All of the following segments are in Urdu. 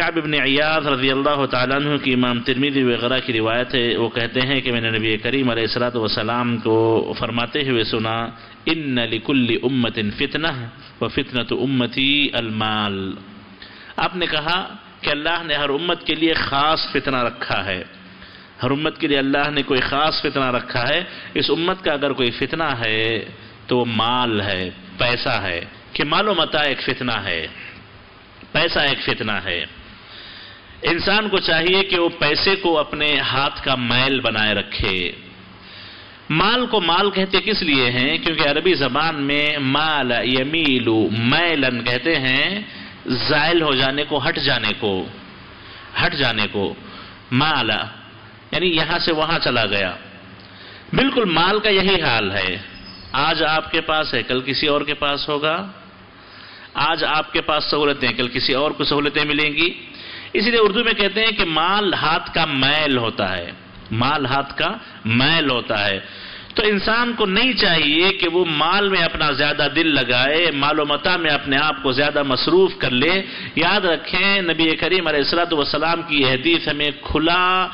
کعب ابن عیاض رضی اللہ تعالیٰ عنہ کی امام ترمیدی وغیرہ کی روایت ہے، وہ کہتے ہیں کہ میں نے نبی کریم علیہ السلاۃ والسلام کو فرماتے ہوئے سنا، ان لکل امت فتنہ و فتنت امتی المال. آپ نے کہا کہ اللہ نے ہر امت کے لیے خاص فتنہ رکھا ہے۔ ہر امت کے لیے اللہ نے کوئی خاص فتنہ رکھا ہے۔ اس امت کا اگر کوئی فتنہ ہے تو وہ مال ہے، پیسہ ہے۔ کہ مال و متا ایک فتنہ ہے، پیسہ ایک فتنہ ہے۔ انسان کو چاہیے کہ وہ پیسے کو اپنے ہاتھ کا میل بنائے رکھے۔ مال کو مال کہتے کس لیے ہیں؟ کیونکہ عربی زبان میں مال یمیلو میلن کہتے ہیں زائل ہو جانے کو، ہٹ جانے کو، ہٹ جانے کو۔ مالا یعنی یہاں سے وہاں چلا گیا۔ بالکل مال کا یہی حال ہے۔ آج آپ کے پاس ہے، کل کسی اور کے پاس ہوگا۔ آج آپ کے پاس سہولتیں، کل کسی اور کو سہولتیں ملیں گی۔ اسی لیے اردو میں کہتے ہیں کہ مال ہاتھ کا میل ہوتا ہے۔ مال ہاتھ کا میل ہوتا ہے۔ تو انسان کو نہیں چاہیے کہ وہ مال میں اپنا زیادہ دل لگائے، مال و متا میں اپنے آپ کو زیادہ مصروف کر لے۔ یاد رکھیں، نبی کریم علیہ السلاۃ والسلام کی یہ حدیث ہمیں کھلا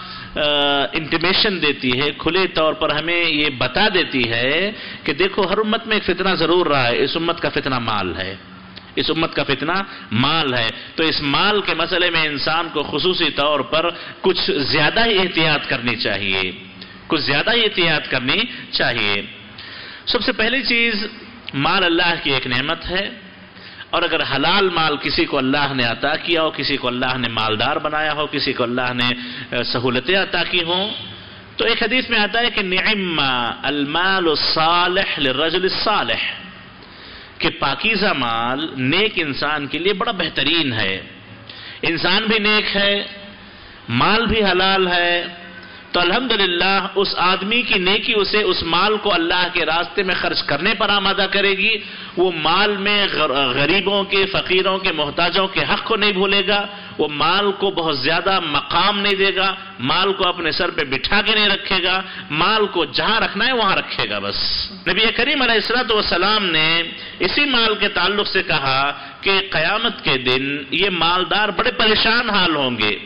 انٹیمیشن دیتی ہے، کھلے طور پر ہمیں یہ بتا دیتی ہے کہ دیکھو، ہر امت میں ایک فتنہ ضرور رہا ہے۔ اس امت کا فتنہ مال ہے۔ اس امت کا فتنہ مال ہے۔ تو اس مال کے مسئلے میں انسان کو خصوصی طور پر کچھ زیادہ ہی احتیاط کرنی چاہیے۔ کچھ زیادہ ہی احتیاط کرنی چاہیے۔ سب سے پہلی چیز، مال اللہ کی ایک نعمت ہے۔ اور اگر حلال مال کسی کو اللہ نے عطا کیا ہو، کسی کو اللہ نے مالدار بنایا ہو، کسی کو اللہ نے سہولتیں عطا کی ہوں، تو ایک حدیث میں آتا ہے کہ نعم المال الصالح للرجل الصالح۔ کہ پاکیزہ مال نیک انسان کے لیے بڑا بہترین ہے۔ انسان بھی نیک ہے، مال بھی حلال ہے۔ تو الحمدللہ اس آدمی کی نیکی اسے اس مال کو اللہ کے راستے میں خرچ کرنے پر آمادہ کرے گی۔ وہ مال میں غریبوں کے، فقیروں کے، محتاجوں کے حق کو نہیں بھولے گا۔ وہ مال کو بہت زیادہ مقام نہیں دے گا، مال کو اپنے سر پہ بٹھا کے نہیں رکھے گا، مال کو جہاں رکھنا ہے وہاں رکھے گا بس۔ نبی کریم علیہ السلط والسلام نے اسی مال کے تعلق سے کہا کہ قیامت کے دن یہ مالدار بڑے پریشان حال ہوں گے۔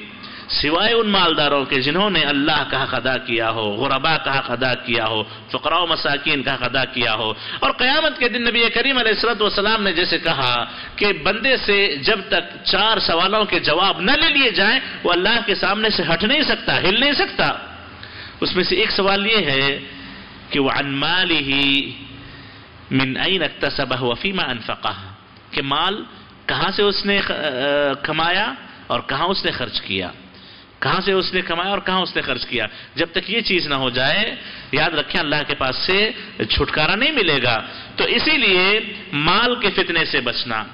سوائے ان مالداروں کے جنہوں نے اللہ کا حق ادا کیا ہو غربا کا حق ادا کیا ہو، فقراء و مساکین کا حق ادا کیا ہو۔ اور قیامت کے دن نبی کریم علیہ السلط والسلام نے جیسے کہا کہ بندے سے جب تک چار سوالوں کے جواب نہ لے لیے جائیں، وہ اللہ کے سامنے سے ہٹ نہیں سکتا، ہل نہیں سکتا۔ اس میں سے ایک سوال یہ ہے کہ وہ انمال ہی من این اکتسبہ وفیما انفقہ، کہ مال کہاں سے اس نے کمایا اور کہاں اس نے خرچ کیا؟ کہاں سے اس نے کمایا اور کہاں اس نے خرچ کیا؟ جب تک یہ چیز نہ ہو جائے، یاد رکھیں اللہ کے پاس سے چھٹکارا نہیں ملے گا۔ تو اسی لیے مال کے فتنے سے بچنا،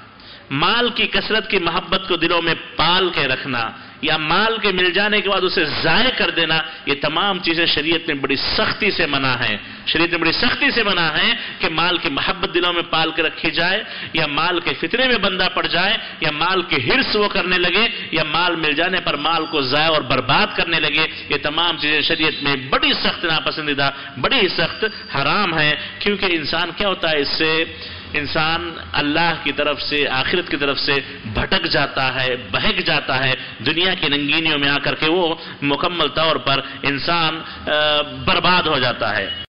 مال کی کثرت کی محبت کو دلوں میں پال کے رکھنا یا مال کے مل جانے کے بعد اسے ضائع کر دینا، یہ تمام چیزیں شریعت میں بڑی سختی سے منع ہے شریعت میں بڑی سختی سے منع ہے کہ مال کی محبت دلوں میں پال کے رکھی جائے، یا مال کے فطرے میں بندہ پڑ جائے، یا مال کے حرص وہ کرنے لگے، یا مال مل جانے پر مال کو ضائع اور برباد کرنے لگے۔ یہ تمام چیزیں شریعت میں بڑی سخت ناپسندیدہ، بڑی سخت حرام ہے کیونکہ انسان کیا ہوتا ہے اس سے؟ انسان اللہ کی طرف سے، آخرت کی طرف سے بھٹک جاتا ہے، بہک جاتا ہے، دنیا کی ننگینیوں میں آ کر کے وہ مکمل طور پر انسان برباد ہو جاتا ہے۔